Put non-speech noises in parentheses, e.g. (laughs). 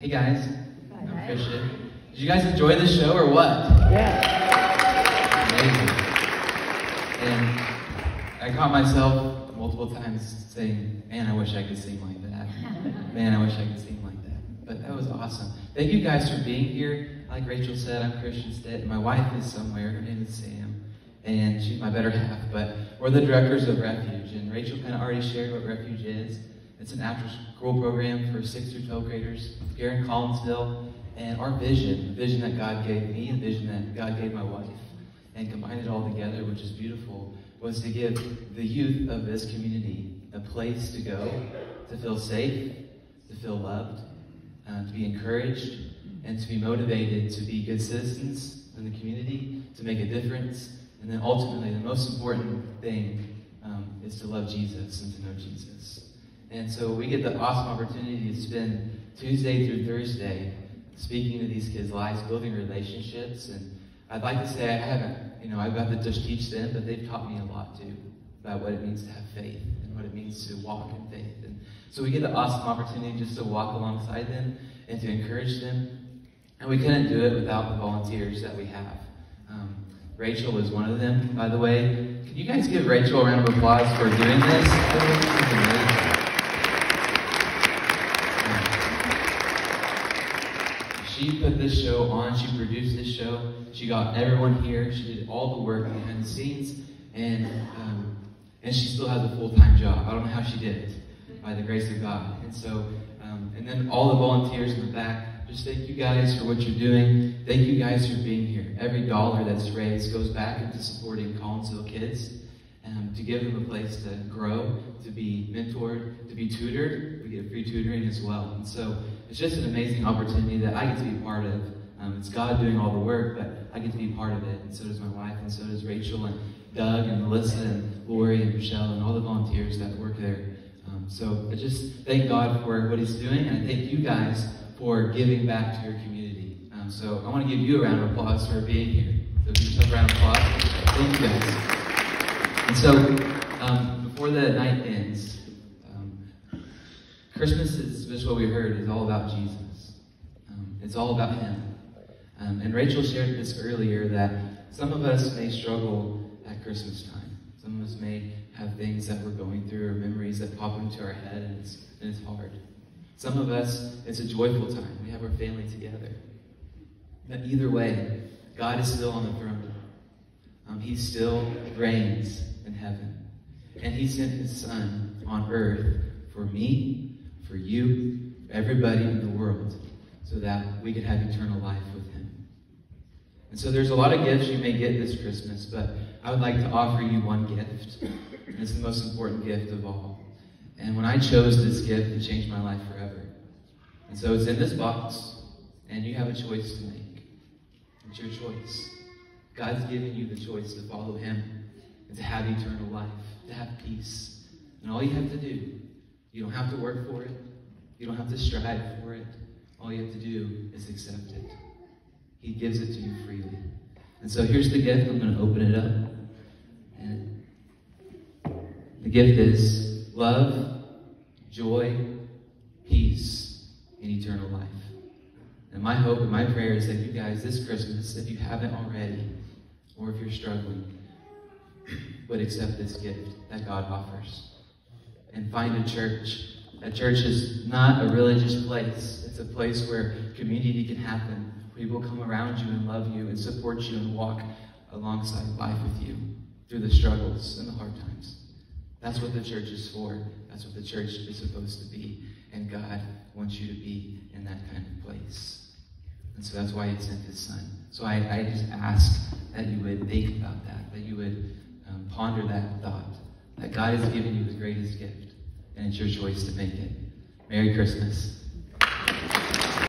Hey guys, I'm Christian. Did you guys enjoy the show or what? Yeah. Amazing. And I caught myself multiple times saying, man, I wish I could sing like that. (laughs) Man, I wish I could sing like that. But that was awesome. Thank you guys for being here. Like Rachel said, I'm Christian Stitt. My wife is somewhere. Her name is Sam. And she's my better half. But we're the directors of Refuge. And Rachel kind of already shared what Refuge is. It's an after school program for 6th through 12 graders here in Collinsville. And our vision, the vision that God gave me, the vision that God gave my wife, and combined it all together, which is beautiful, was to give the youth of this community a place to go, to feel safe, to feel loved, uh, to be encouraged, and to be motivated to be good citizens in the community, to make a difference, and then ultimately, the most important thing um, is to love Jesus and to know Jesus. And so we get the awesome opportunity to spend Tuesday through Thursday speaking to these kids' lives, building relationships. And I'd like to say I haven't, you know, I've got to just teach them, but they've taught me a lot too about what it means to have faith and what it means to walk in faith. And so we get the awesome opportunity just to walk alongside them and to encourage them. And we couldn't do it without the volunteers that we have. Um, Rachel is one of them, by the way. Can you guys give Rachel a round of applause for doing this? She put this show on. She produced this show. She got everyone here. She did all the work behind the scenes, and um, and she still has a full time job. I don't know how she did it, by the grace of God. And so, um, and then all the volunteers in the back. Just thank you guys for what you're doing. Thank you guys for being here. Every dollar that's raised goes back into supporting Collinsville kids. Um, to give them a place to grow, to be mentored, to be tutored. We get free tutoring as well. And so it's just an amazing opportunity that I get to be part of. Um, it's God doing all the work, but I get to be part of it. And so does my wife, and so does Rachel, and Doug, and Melissa, and Lori, and Michelle, and all the volunteers that work there. Um, so I just thank God for what He's doing, and I thank you guys for giving back to your community. Um, so I want to give you a round of applause for being here. So give yourself a round of applause. Thank you guys. And so, um, before the night ends, Christmas is just what we heard is all about Jesus. Um, it's all about Him. Um, and Rachel shared this earlier that some of us may struggle at Christmas time. Some of us may have things that we're going through or memories that pop into our head, and it's, and it's hard. Some of us, it's a joyful time. We have our family together. But either way, God is still on the throne. Um, he still reigns in heaven. And he sent his son on earth for me, you, for everybody in the world, so that we could have eternal life with him. And so there's a lot of gifts you may get this Christmas, but I would like to offer you one gift. And it's the most important gift of all. And when I chose this gift, it changed my life forever. And so it's in this box, and you have a choice to make. It's your choice. God's given you the choice to follow him and to have eternal life, to have peace. And all you have to do, you don't have to work for it. You don't have to strive for it. All you have to do is accept it. He gives it to you freely. And so here's the gift. I'm going to open it up. And the gift is love, joy, peace, and eternal life. And my hope and my prayer is that you guys this Christmas, if you haven't already, or if you're struggling, would accept this gift that God offers. And find a church. A church is not a religious place. It's a place where community can happen. People come around you and love you and support you and walk alongside life with you through the struggles and the hard times. That's what the church is for. That's what the church is supposed to be. And God wants you to be in that kind of place. And so that's why he sent his son. So I, I just ask that you would think about that, that you would um, ponder that thought, that God has given you the greatest gift, and it's your choice to make it. Merry Christmas.